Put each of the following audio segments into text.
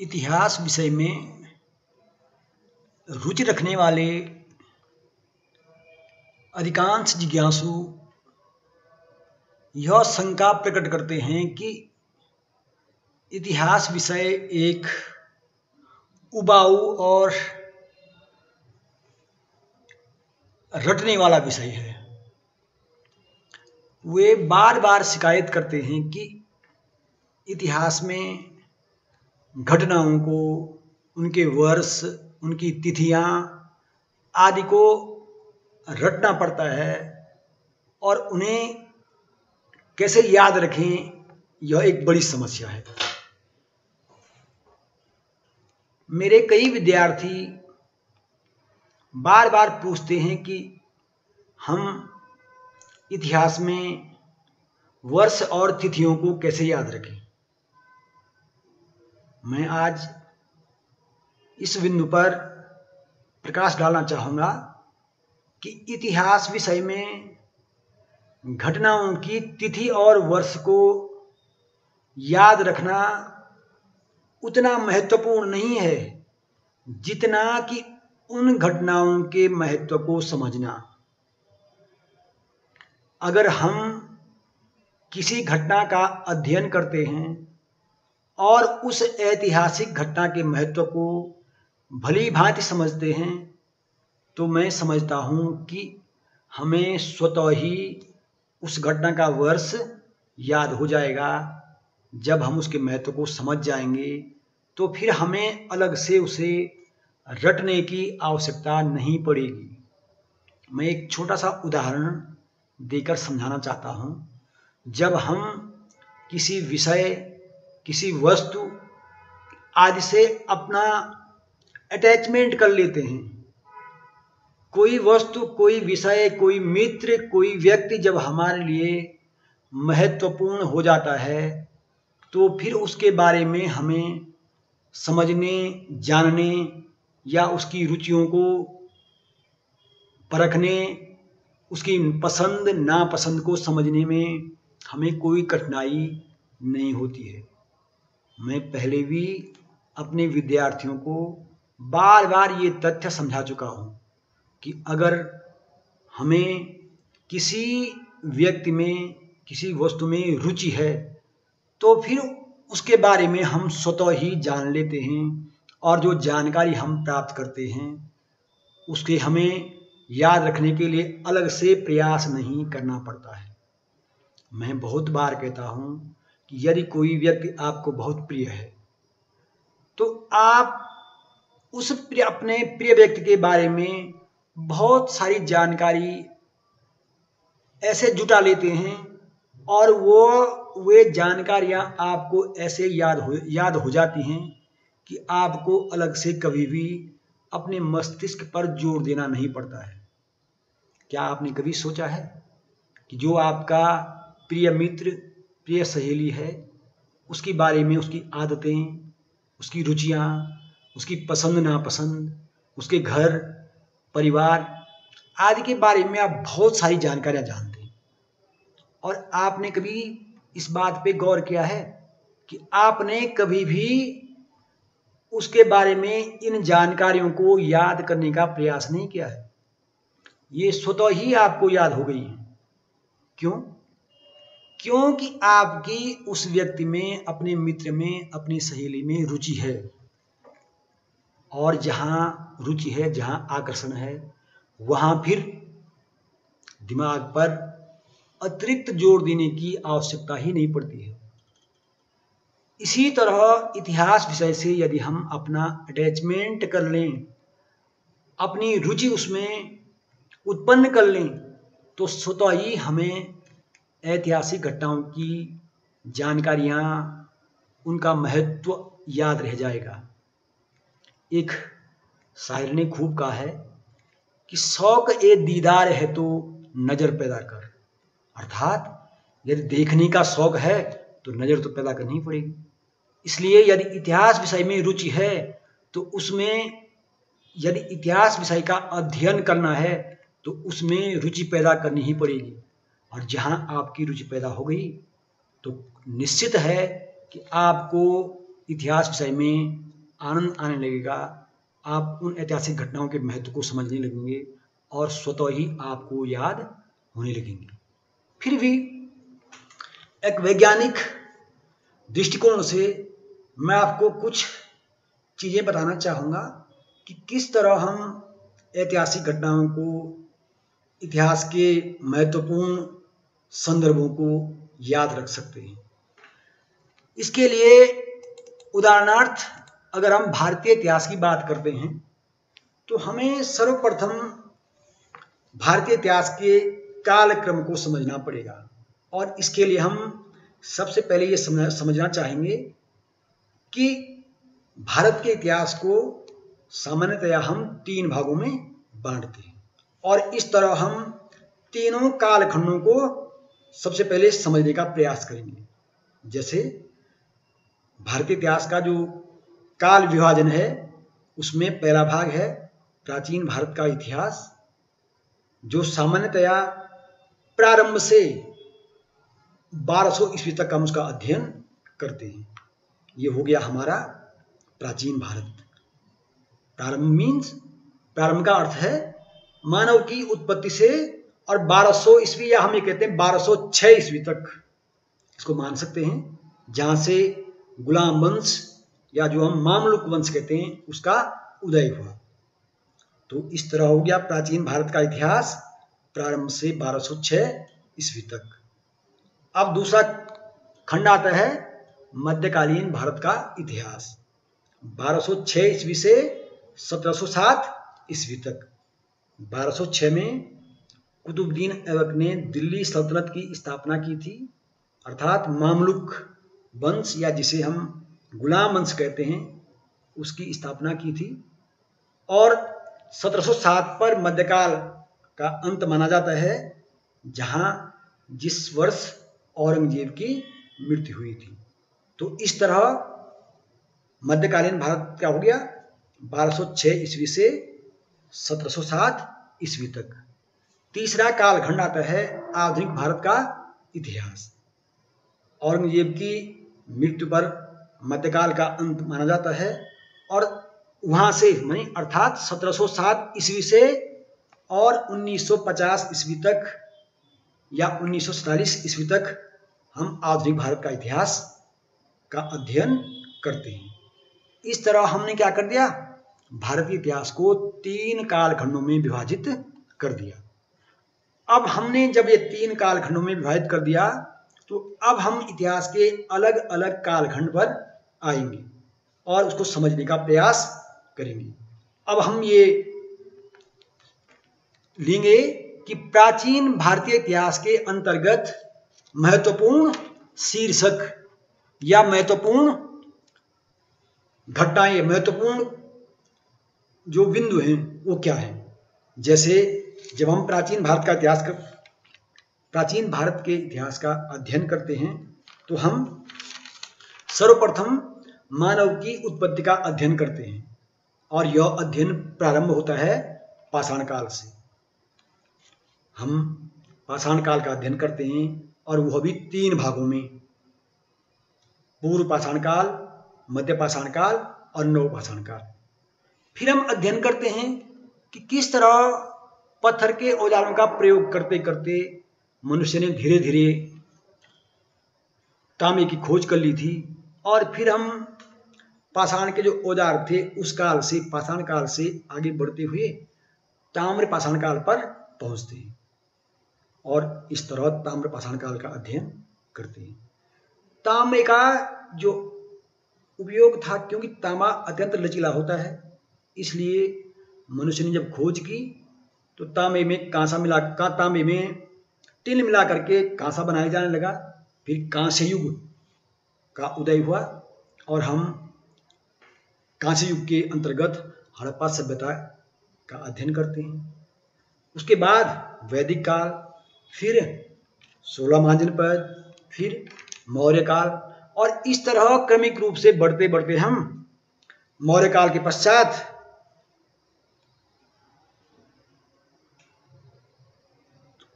इतिहास विषय में रुचि रखने वाले अधिकांश जिज्ञासु यह शंका प्रकट करते हैं कि इतिहास विषय एक उबाऊ और रटने वाला विषय है। वे बार बार शिकायत करते हैं कि इतिहास में घटनाओं को, उनके वर्ष, उनकी तिथियाँ आदि को रटना पड़ता है और उन्हें कैसे याद रखें, यह एक बड़ी समस्या है। मेरे कई विद्यार्थी बार बार पूछते हैं कि हम इतिहास में वर्ष और तिथियों को कैसे याद रखें। मैं आज इस बिंदु पर प्रकाश डालना चाहूँगा कि इतिहास विषय में घटनाओं की तिथि और वर्ष को याद रखना उतना महत्वपूर्ण नहीं है, जितना कि उन घटनाओं के महत्व को समझना। अगर हम किसी घटना का अध्ययन करते हैं और उस ऐतिहासिक घटना के महत्व को भली भांति समझते हैं तो मैं समझता हूँ कि हमें स्वतः ही उस घटना का वर्ष याद हो जाएगा। जब हम उसके महत्व को समझ जाएँगे तो फिर हमें अलग से उसे रटने की आवश्यकता नहीं पड़ेगी। मैं एक छोटा सा उदाहरण देकर समझाना चाहता हूँ। जब हम किसी विषय किसी वस्तु आदि से अपना अटैचमेंट कर लेते हैं। कोई वस्तु, कोई विषय, कोई मित्र, कोई व्यक्ति जब हमारे लिए महत्वपूर्ण हो जाता है तो फिर उसके बारे में हमें समझने, जानने या उसकी रुचियों को परखने, उसकी पसंद, नापसंद को समझने में हमें कोई कठिनाई नहीं होती है। मैं पहले भी अपने विद्यार्थियों को बार बार ये तथ्य समझा चुका हूँ कि अगर हमें किसी व्यक्ति में, किसी वस्तु में रुचि है तो फिर उसके बारे में हम स्वतः ही जान लेते हैं और जो जानकारी हम प्राप्त करते हैं, उसके हमें याद रखने के लिए अलग से प्रयास नहीं करना पड़ता है। मैं बहुत बार कहता हूँ यदि कोई व्यक्ति आपको बहुत प्रिय है तो आप उस प्रिय, अपने प्रिय व्यक्ति के बारे में बहुत सारी जानकारी ऐसे जुटा लेते हैं और वो, वे जानकारियाँ आपको ऐसे याद हो याद हो जाती हैं कि आपको अलग से कभी भी अपने मस्तिष्क पर ज़ोर देना नहीं पड़ता है। क्या आपने कभी सोचा है कि जो आपका प्रिय मित्र प्रिय सहेली है, उसके बारे में उसकी आदतें, उसकी रुचियाँ, उसकी पसंद नापसंद, उसके घर, परिवार आदि के बारे में आप बहुत सारी जानकारियाँ जानते हैं। और आपने कभी इस बात पे गौर किया है कि आपने कभी भी उसके बारे में इन जानकारियों को याद करने का प्रयास नहीं किया है? ये स्वतः ही आपको याद हो गई है। क्यों? क्योंकि आपकी उस व्यक्ति में, अपने मित्र में, अपनी सहेली में रुचि है। और जहाँ रुचि है, जहाँ आकर्षण है, वहाँ फिर दिमाग पर अतिरिक्त ज़ोर देने की आवश्यकता ही नहीं पड़ती है। इसी तरह इतिहास विषय से यदि हम अपना अटैचमेंट कर लें, अपनी रुचि उसमें उत्पन्न कर लें तो स्वतः ही हमें ऐतिहासिक घटनाओं की जानकारियाँ उनका महत्व याद रह जाएगा। एक शायर ने खूब कहा है कि शौक ए दीदार है तो नज़र पैदा कर। अर्थात यदि देखने का शौक है तो नज़र तो पैदा करनी पड़ेगी। इसलिए यदि इतिहास विषय में रुचि है तो उसमें यदि इतिहास विषय का अध्ययन करना है तो उसमें रुचि पैदा करनी ही पड़ेगी। और जहाँ आपकी रुचि पैदा हो गई तो निश्चित है कि आपको इतिहास विषय में आनंद आने लगेगा। आप उन ऐतिहासिक घटनाओं के महत्व को समझने लगेंगे और स्वतः ही आपको याद होने लगेंगे। फिर भी एक वैज्ञानिक दृष्टिकोण से मैं आपको कुछ चीज़ें बताना चाहूँगा कि किस तरह हम ऐतिहासिक घटनाओं को इतिहास के महत्वपूर्ण संदर्भों को याद रख सकते हैं। इसके लिए उदाहरणार्थ, अगर हम भारतीय इतिहास की बात करते हैं तो हमें सर्वप्रथम भारतीय इतिहास के कालक्रम को समझना पड़ेगा। और इसके लिए हम सबसे पहले ये समझना चाहेंगे कि भारत के इतिहास को सामान्यतया हम तीन भागों में बांटते हैं। और इस तरह हम तीनों कालखंडों को सबसे पहले समझने का प्रयास करेंगे। जैसे भारतीय इतिहास का जो काल विभाजन है, उसमें पहला भाग है प्राचीन भारत का इतिहास, जो सामान्यतया प्रारंभ से 1200 सौ ईस्वी तक हम उसका अध्ययन करते हैं। ये हो गया हमारा प्राचीन भारत। प्रारंभ मीन्स प्रारंभ का अर्थ है मानव की उत्पत्ति से और 1200 ईस्वी, या हम ये कहते हैं 1206 ईस्वी तक इसको मान सकते हैं, जहाँ से गुलाम वंश, या जो हम मामलुक वंश कहते हैं, उसका उदय हुआ। तो इस तरह हो गया प्राचीन भारत का इतिहास प्रारंभ से 1206 ईस्वी तक। अब दूसरा खंड आता है मध्यकालीन भारत का इतिहास 1206 ईस्वी से 1707 ईस्वी तक। 1206 में कुतुबुद्दीन ऐबक ने दिल्ली सल्तनत की स्थापना की थी। अर्थात मामलुक वंश, या जिसे हम गुलाम वंश कहते हैं, उसकी स्थापना की थी। और 1707 पर मध्यकाल का अंत माना जाता है, जहाँ जिस वर्ष औरंगज़ेब की मृत्यु हुई थी। तो इस तरह मध्यकालीन भारत क्या हो गया? 1206 ईस्वी से 1707 ईस्वी तक। तीसरा कालखंड आता है आधुनिक भारत का इतिहास। औरंगज़ेब की मृत्यु पर मध्यकाल का अंत माना जाता है और वहाँ से, मानी अर्थात 1707 ईस्वी से और 1950 ईस्वी तक या उन्नीस सौ सैंतालीस ईस्वी तक हम आधुनिक भारत का इतिहास का अध्ययन करते हैं। इस तरह हमने क्या कर दिया? भारतीय इतिहास को तीन कालखंडों में विभाजित कर दिया। अब हमने जब ये तीन कालखंडों में विभाजित कर दिया तो अब हम इतिहास के अलग अलग कालखंड पर आएँगे और उसको समझने का प्रयास करेंगे। अब हम ये लेंगे कि प्राचीन भारतीय इतिहास के अंतर्गत महत्वपूर्ण शीर्षक या महत्वपूर्ण घटनाएँ, महत्वपूर्ण जो बिंदु हैं, वो क्या है? जैसे जब हम प्राचीन भारत का इतिहास कर, प्राचीन भारत के इतिहास का अध्ययन करते हैं तो हम सर्वप्रथम मानव की उत्पत्ति का अध्ययन करते हैं। और यह अध्ययन प्रारंभ होता है पाषाण काल से। हम पाषाण काल का अध्ययन करते हैं और वह भी तीन भागों में। पूर्व पाषाण काल, मध्य पाषाण काल और नव पाषाण काल। फिर हम अध्ययन करते हैं कि किस तरह पत्थर के औजारों का प्रयोग करते करते मनुष्य ने धीरे धीरे तांबे की खोज कर ली थी और फिर हम पाषाण के जो औज़ार थे, उस काल से, पाषाण काल से आगे बढ़ते हुए ताम्र पाषाण काल पर पहुँचते हैं और इस तरह ताम्र पाषाण काल का अध्ययन करते हैं। तांबे का जो उपयोग था, क्योंकि तांबा अत्यंत लचीला होता है, इसलिए मनुष्य ने जब खोज की तो तांबे में कांसा मिला का तांबे में तिल मिला करके कांसा बनाया जाने लगा। फिर कांस्य युग का उदय हुआ और हम कांस्य युग के अंतर्गत हड़प्पा सभ्यता का अध्ययन करते हैं। उसके बाद वैदिक काल, फिर सोलह महाजन पद, फिर मौर्य काल और इस तरह क्रमिक रूप से बढ़ते बढ़ते हम मौर्य काल के पश्चात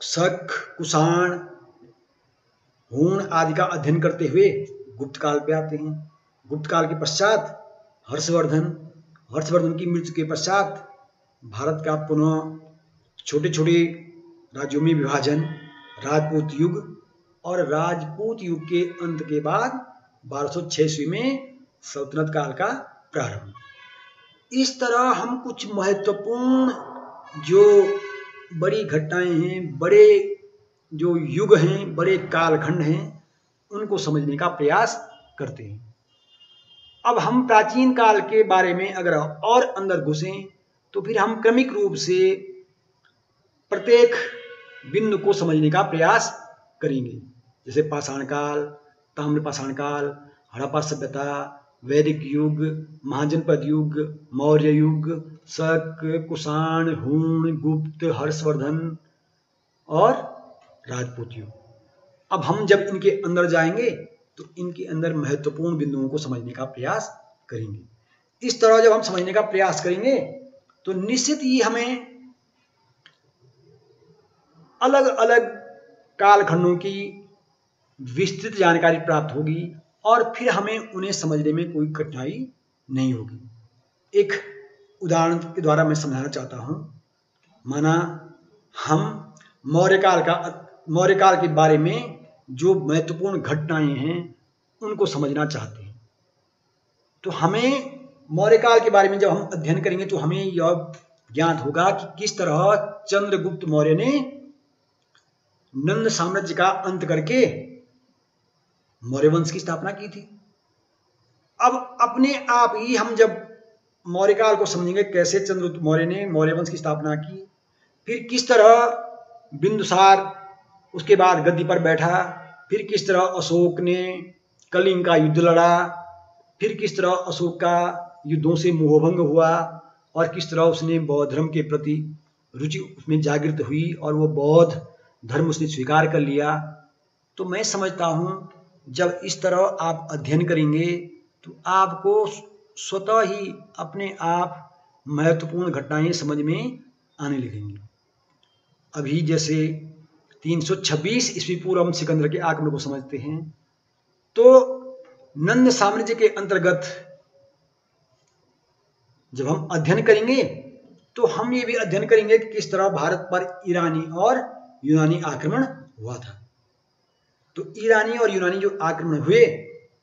शक कुषाण, हूण आदि का अध्ययन करते हुए गुप्त काल पे आते हैं। गुप्त काल के पश्चात हर्षवर्धन हर्षवर्धन की मृत्यु के पश्चात भारत का पुनः छोटे छोटे राज्यों में विभाजन, राजपूत युग और राजपूत युग के अंत के बाद बारह सौ ईस्वी में सल्तनत काल का प्रारंभ। इस तरह हम कुछ महत्वपूर्ण जो बड़ी घटनाएँ हैं, बड़े जो युग हैं, बड़े कालखंड हैं, उनको समझने का प्रयास करते हैं। अब हम प्राचीन काल के बारे में अगर और अंदर घुसें तो फिर हम क्रमिक रूप से प्रत्येक बिंदु को समझने का प्रयास करेंगे। जैसे पाषाण काल, ताम्र पाषाण काल, हड़प्पा सभ्यता वैदिक युग, महाजनपद युग, मौर्य युग शक कुषाण, हूण, गुप्त, हर्षवर्धन और राजपूत युग। अब हम जब इनके अंदर जाएँगे तो इनके अंदर महत्वपूर्ण बिंदुओं को समझने का प्रयास करेंगे। इस तरह जब हम समझने का प्रयास करेंगे तो निश्चित ही हमें अलग अलग कालखंडों की विस्तृत जानकारी प्राप्त होगी और फिर हमें उन्हें समझने में कोई कठिनाई नहीं होगी। एक उदाहरण के द्वारा मैं समझाना चाहता हूँ। माना हम मौर्य काल का मौर्य काल के बारे में जो महत्वपूर्ण घटनाएँ हैं, उनको समझना चाहते हैं। तो हमें मौर्य काल के बारे में जब हम अध्ययन करेंगे तो हमें यह ज्ञात होगा कि किस तरह चंद्रगुप्त मौर्य ने नंद साम्राज्य का अंत करके मौर्य वंश की स्थापना की थी। अब अपने आप ही हम जब मौर्य काल को समझेंगे, कैसे चंद्रगुप्त मौर्य ने मौर्य वंश की स्थापना की, फिर किस तरह बिंदुसार उसके बाद गद्दी पर बैठा, फिर किस तरह अशोक ने कलिंग का युद्ध लड़ा, फिर किस तरह अशोक का युद्धों से मोहभंग हुआ और किस तरह उसने बौद्ध धर्म के प्रति रुचि उसमें जागृत हुई और वो बौद्ध धर्म उसने स्वीकार कर लिया। तो मैं समझता हूँ जब इस तरह आप अध्ययन करेंगे तो आपको स्वतः ही अपने आप महत्वपूर्ण घटनाएँ समझ में आने लगेंगी। अभी जैसे 326 ईस्वी पूर्व सिकंदर के आक्रमण को समझते हैं तो नंद साम्राज्य के अंतर्गत जब हम अध्ययन करेंगे तो हम ये भी अध्ययन करेंगे कि किस तरह भारत पर ईरानी और यूनानी आक्रमण हुआ था। तो ईरानी और यूनानी जो आक्रमण हुए,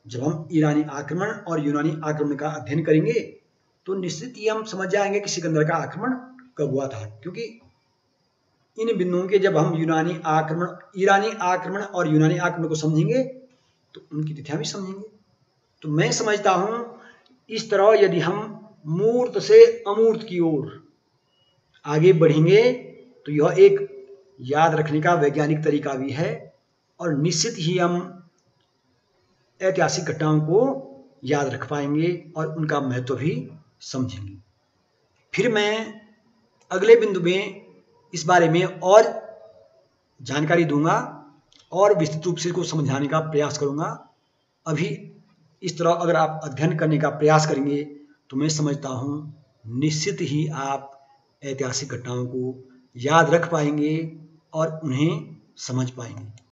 जब हम ईरानी आक्रमण और यूनानी आक्रमण का अध्ययन करेंगे तो निश्चित ही हम समझ जाएँगे कि सिकंदर का आक्रमण कब हुआ था। क्योंकि इन बिंदुओं के जब हम यूनानी आक्रमण, ईरानी आक्रमण और यूनानी आक्रमण को समझेंगे तो उनकी तिथियाँ भी समझेंगे। तो मैं समझता हूँ, इस तरह यदि हम मूर्त से अमूर्त की ओर आगे बढ़ेंगे तो यह एक याद रखने का वैज्ञानिक तरीका भी है। और निश्चित ही हम ऐतिहासिक घटनाओं को याद रख पाएँगे और उनका महत्व भी समझेंगे। फिर मैं अगले बिंदु में इस बारे में और जानकारी दूँगा और विस्तृत रूप से इसको समझाने का प्रयास करूँगा। अभी इस तरह अगर आप अध्ययन करने का प्रयास करेंगे तो मैं समझता हूँ, निश्चित ही आप ऐतिहासिक घटनाओं को याद रख पाएँगे और उन्हें समझ पाएँगे।